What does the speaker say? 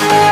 Yeah.